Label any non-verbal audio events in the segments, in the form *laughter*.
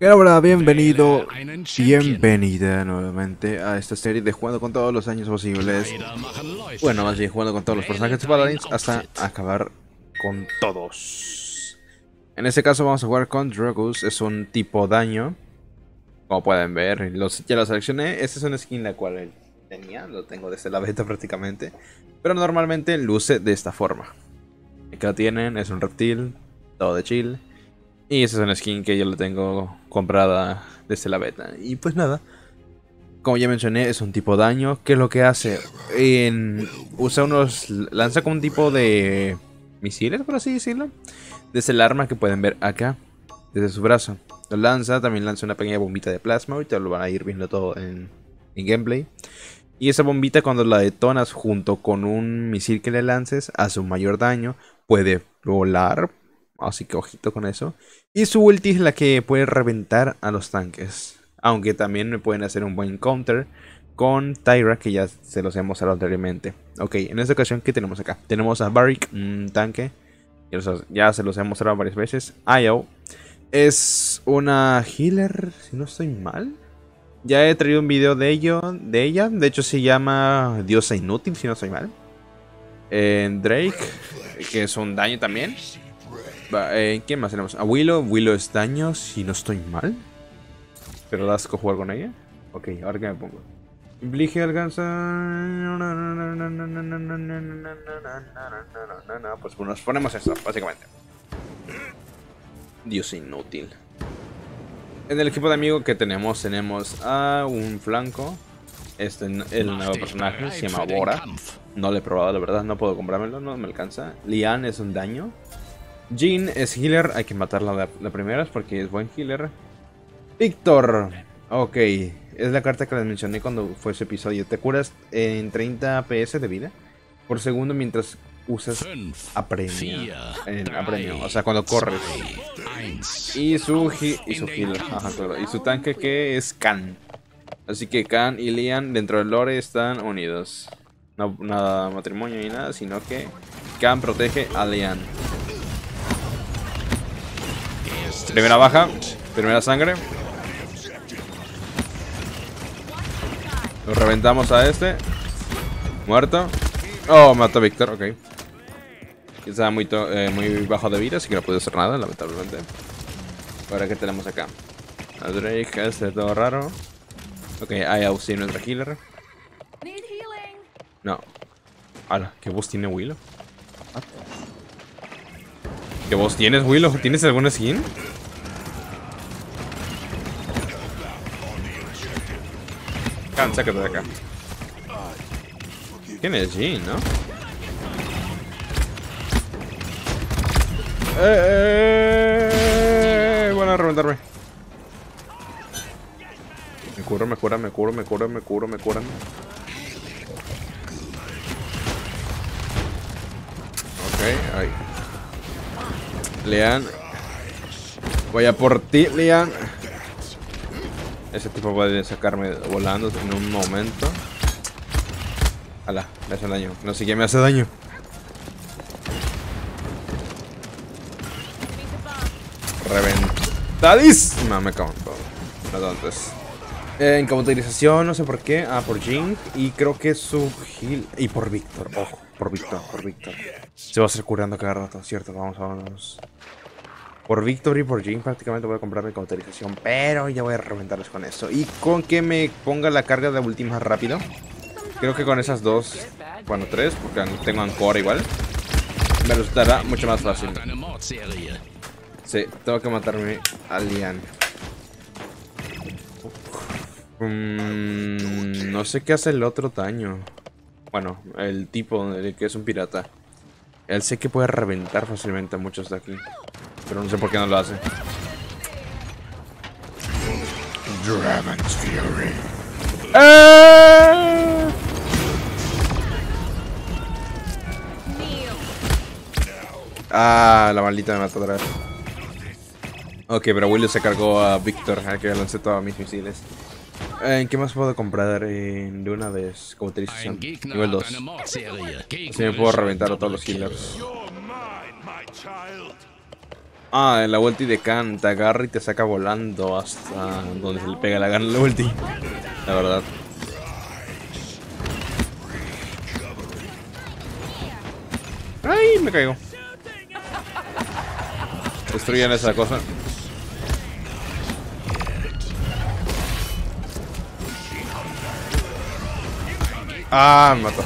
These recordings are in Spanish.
Y ahora bienvenido, bienvenida nuevamente a esta serie de jugando con todos los años posibles. Bueno, más bien jugando con todos los personajes de Paladins hasta acabar con todos. En este caso vamos a jugar con Dragus, es un tipo daño. Como pueden ver, ya lo seleccioné. Este es una skin la cual tenía, lo tengo desde la beta prácticamente. Pero normalmente luce de esta forma. Aquí lo tienen, es un reptil, todo de chill. Y esa es una skin que yo la tengo comprada desde la beta. Y pues nada. Como ya mencioné, es un tipo daño. ¿Qué es lo que hace? usa unos... Lanza como un tipo de... Misiles, por así decirlo. Desde el arma que pueden ver acá. Desde su brazo. Lo lanza, también lanza una pequeña bombita de plasma. Ahorita lo van a ir viendo todo en, en gameplay. Y esa bombita cuando la detonas junto con un misil que le lances, hace un mayor daño. Puede volar, Así que ojito con eso. Y su ulti es la que puede reventar a los tanques. Aunque también me pueden hacer un buen counter con Tyra, que ya se los he mostrado anteriormente. Ok, en esta ocasión, ¿qué tenemos acá? Tenemos a Barrick, un tanque. Ya se los he mostrado varias veces. Io es una healer, si no estoy mal. Ya he traído un video de ello, de ella. De hecho, se llama Diosa Inútil, si no estoy mal. En Drake, que es un daño también. Eh, ¿Quién más tenemos? A Willow. Willow es daño, si no estoy mal. Pero da asco jugar con ella. Ok, ahora que me pongo. Blige alcanza. Pues nos ponemos eso, básicamente. Dios inútil. En el equipo de amigos que tenemos, tenemos a un flanco. Este el nuevo personaje se llama Bora. No lo he probado, la verdad, no puedo comprármelo, no me alcanza. Lian es un daño. Jean es healer, hay que matarla la, primera porque es buen healer. Víctor, ok, es la carta que les mencioné cuando fue ese episodio. Te curas en 30 PS de vida por segundo mientras usas apremio. En apremio, o sea, cuando corres. Y su, y su healer, Y su tanque que es Khan. Así que Khan y Lian dentro del lore están unidos. No nada matrimonio ni nada, sino que Khan protege a Lian. Primera baja. Primera sangre. Lo reventamos a este. Muerto. Oh, mató a Víctor, ok. Estaba muy, eh, muy bajo de vida, así que no pude hacer nada, lamentablemente. Ahora, ¿qué tenemos acá? A Drake, este todo raro. Ok, hay Aussie, nuestra healer. No. Hala, ¿qué voz tiene Willow? ¿Qué voz tienes, Willow? ¿Tienes alguna skin? Can, sácate de acá. ¿Quién es no? Eh, eh, van a reventarme. Me curo, me cura, me curo, me curo, me curo, me curan. Ok, ahí. Lean. Voy a por ti, Lean. Ese tipo puede sacarme volando en un momento. Ala, me hace daño. No sé qué me hace daño. Reventadísima. Me cago en todo. Entonces. Eh, en cauterización, no sé por qué. Ah, por Jing. Y creo que su heal. Y por Víctor. Ojo, por Víctor, por Víctor. Se va a hacer curando cada rato, ¿cierto? Vamos, vamos. Por Victory por Jin prácticamente voy a comprarme cauterización, pero ya voy a reventarles con eso. Y con que me ponga la carga de ulti más rápido. Creo que con esas dos, bueno, tres, porque tengo Ancora igual, me resultará mucho más fácil. Sí, tengo que matarme a Lian. Mm, no sé qué hace el otro daño. Bueno, el tipo, que es un pirata. Él sé que puede reventar fácilmente a muchos de aquí. Pero no sé por qué no lo hace. Dragon's Fury. ¡Eh! Ah, la maldita me mató otra vez. Ok, pero Willow se cargó a Victor, a que lancé todos mis misiles. Eh, ¿En qué más puedo comprar de una vez? Como utilización. Nivel 2. Así me puedo reventar a todos los healers. Ah, la ulti de Khan te agarra y te saca volando hasta donde se le pega la gana la ulti. La verdad. ¡Ay! Me caigo. Destruyan esa cosa. Ah, me mató.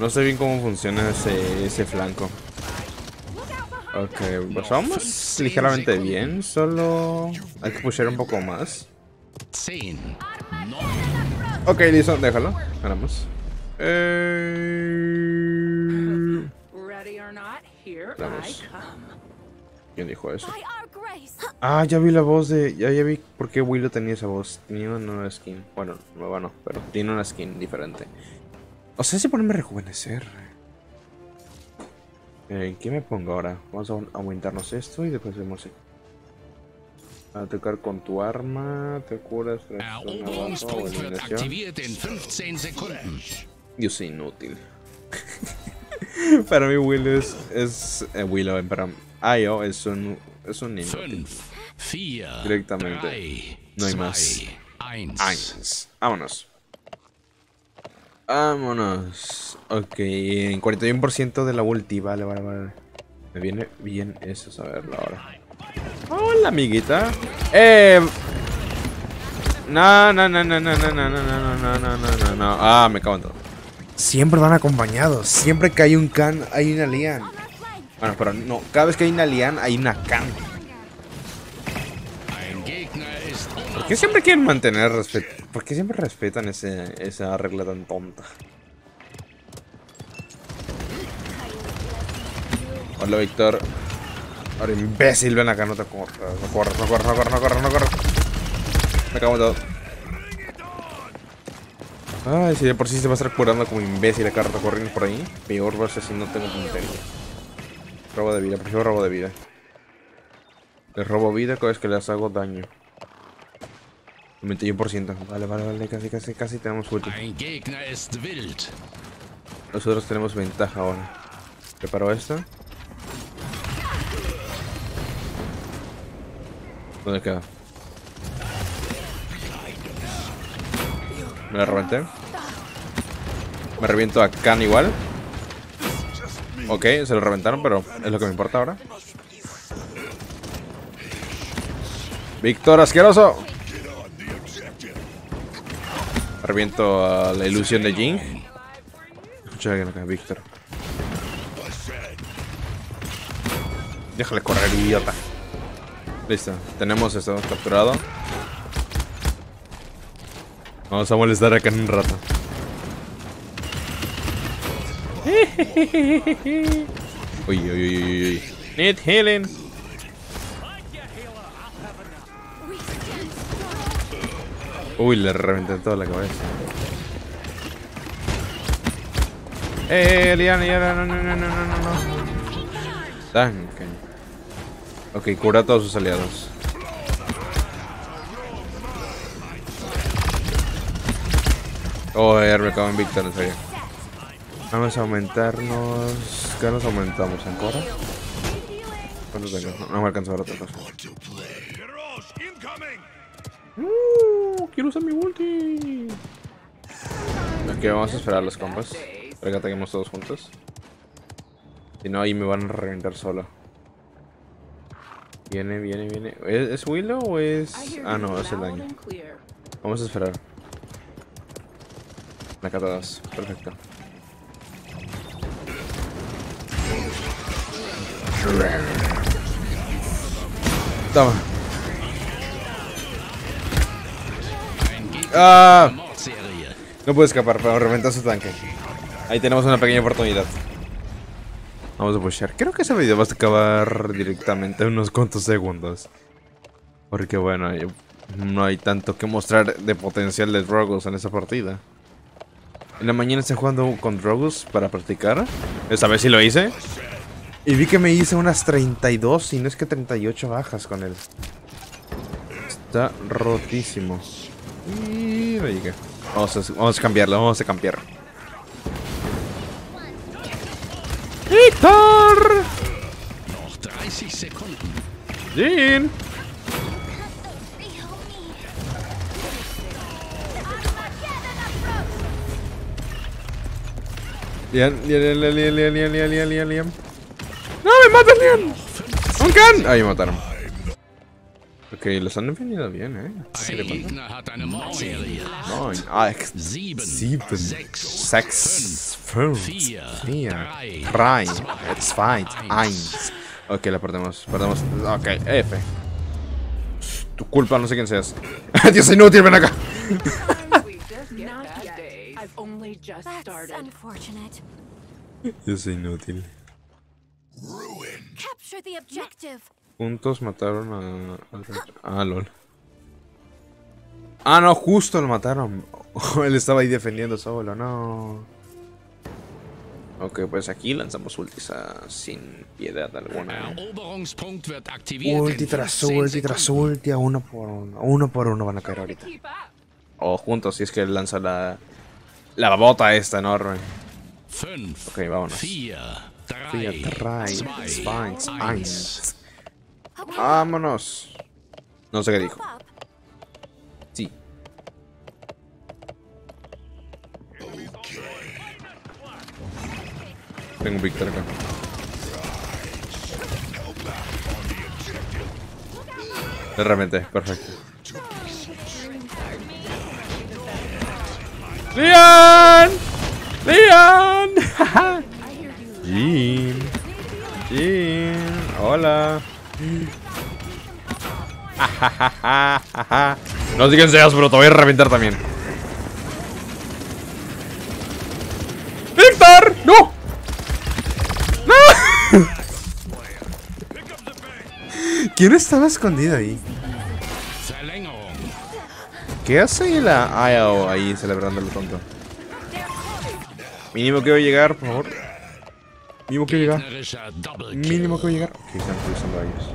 No sé bien cómo funciona ese, ese flanco. Ok, pues vamos ligeramente bien, solo hay que pushar un poco más. Ok, listo, déjalo, ganamos. Eh... ¿Quién dijo eso? Ah, ya vi la voz de... Ya, ya vi por qué Willow tenía esa voz. Tenía una nueva skin. Bueno, nueva no, pero tiene una skin diferente. O sea, si ponerme a rejuvenecer. ¿En qué me pongo ahora? Vamos a aumentarnos esto y después vemos a tocar con tu arma, te curas, Yo soy inútil. *laughs* para mí Willow es, es eh, Willow, para Io es un es un inútil. Directamente. no hay más. Vámonos. Vámonos. Ok, en 41% de la ulti. Vale, vale, vale. Me viene bien eso saberlo ahora. Hola, amiguita. Eh. No, no, no, no, no, no, no, no, no, no, no, no, no. Ah, me cago en todo. Siempre van acompañados. Siempre que hay un can, hay una lian. Bueno, pero no. Cada vez que hay una lian, hay una can. Qué siempre quieren mantener respeto? ¿Por qué siempre respetan ese, esa regla tan tonta? Hola, Víctor. Ahora, imbécil, ven acá, no te corras. No corras, no corras, no corras, no corras, no corras. Me acabo de todo. Ay, si de por sí se va a estar curando como imbécil acá rato corriendo por ahí. Peor va a ser si no tengo puntería. Robo de vida, prefiero robo de vida. Les robo vida cada vez que les hago daño. 91%. Vale, vale, vale, casi, casi, casi tenemos ulti. Nosotros tenemos ventaja ahora. Preparo esto. ¿Dónde queda? Me la reventé. Me reviento a Khan igual. Ok, se lo reventaron, pero es lo que me importa ahora. Víctor, asqueroso. Reviento a la ilusión de Jing. Escucha alguien acá, Víctor. Déjale correr, idiota. Listo, tenemos esto capturado. Vamos a molestar acá en un rato. *laughs* uy, uy, uy, uy, uy. Need healing. Uy, le reventé toda la cabeza. Eh, Liana, Liana, no, no, no, no, no, no. Tanque. Ok, cura a todos sus aliados. Oh, me cago en Victor, en serio. Vamos a aumentarnos. ¿Qué nos aumentamos? ¿En cora? ¿Cuánto tengo? No, me alcanza a otra cosa. Uh, quiero usar mi ulti. Ok, vamos a esperar los compas. Para que ataquemos todos juntos. Si no, ahí me van a reventar solo. Viene, viene, viene. ¿Es, Willow o es...? Ah, no, es el daño. Vamos a esperar. La catadas. Perfecto. Toma. ¡Ah! No puede escapar, pero reventa su tanque. Ahí tenemos una pequeña oportunidad. Vamos a pushar. Creo que ese video va a acabar directamente en unos cuantos segundos. Porque bueno, no hay tanto que mostrar de potencial de Drogus en esa partida. En la mañana estoy jugando con Drogus para practicar. Esta vez sí lo hice. Y vi que me hice unas 32, y no es que 38 bajas con él. Está rotísimo. Vamos a, vamos cambiarlo, vamos a cambiar. ¡Víctor! Jean. Lian, Lian, Lian, Lian, Lian, Lian, Lian, Lian. ¡No, me matan, Lian! ¡Un! Ahí me mataron. Ok, los han defendido bien, eh. ¿Qué le pasa? Nein. Ah, sieben, sechs, fünf, vier, drei, zwei, eins. Ok, la perdemos, perdemos. Ok, F. Tu culpa, no sé quién seas. *laughs* Dios inútil, ven acá. Dios inútil. Capture the objective. Juntos mataron a... Ah, lol. Ah, no, justo lo mataron. *laughs* Él estaba ahí defendiendo solo, no. Ok, pues aquí lanzamos ultis sin piedad alguna. Ulti tras ulti tras ulti, a uno por uno. Uno por uno van a caer ahorita. O juntos, si es que lanza la... La bota esta enorme. Ok, vámonos. 4, 3, 2, 1. Vámonos. No sé qué dijo. Sí. Tengo un Victor acá. De repente, perfecto. ¡Leon! ¡Leon! Jean. Jean. Hola. *laughs* no quién seas, pero te voy a reventar también. ¡Víctor! ¡No! ¡No! *laughs* ¿Quién estaba escondido ahí? ¿Qué hace la IO ahí celebrando lo tonto? Mínimo a llegar, por favor. Mínimo que llegar. Mínimo que llegar. Ok, están cruzando a ellos.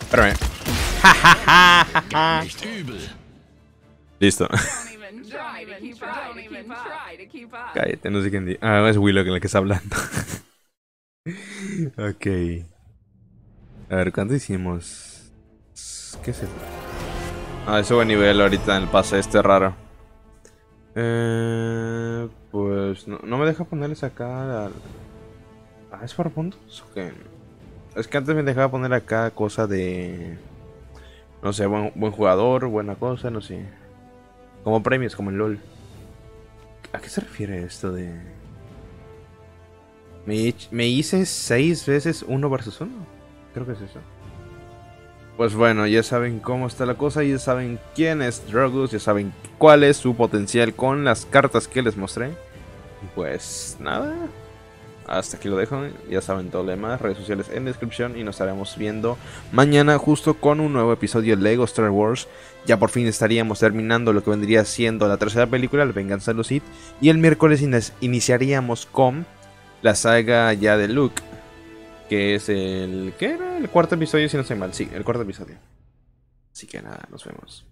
Espérame. *laughs* Listo. Cállate, no sé quién dice. Ah, es Willow el que está hablando. *laughs* ok. A ver, ¿cuánto hicimos? ¿Qué es esto? Ah, ese buen nivel ahorita en el pase este raro. Eh, pues no, me deja ponerles acá. Ah, ¿es para puntos? Es que antes me dejaba poner acá cosa de. No sé, buen, buen jugador, buena cosa, no sé. Como premios, como en LOL. ¿A qué se refiere esto de.? Me, me hice seis veces uno versus uno. Creo que es eso. Pues bueno, ya saben cómo está la cosa, ya saben quién es Drogus, ya saben cuál es su potencial con las cartas que les mostré. Pues nada, hasta aquí lo dejo, ya saben todo lo demás, redes sociales en descripción y nos estaremos viendo mañana justo con un nuevo episodio de Lego Star Wars. Ya por fin estaríamos terminando lo que vendría siendo la tercera película, La Venganza de los Sith, y el miércoles iniciaríamos con la saga ya de Luke que es el... ¿Qué era? El cuarto episodio, si no estoy mal. Sí, el cuarto episodio. Así que nada, nos vemos.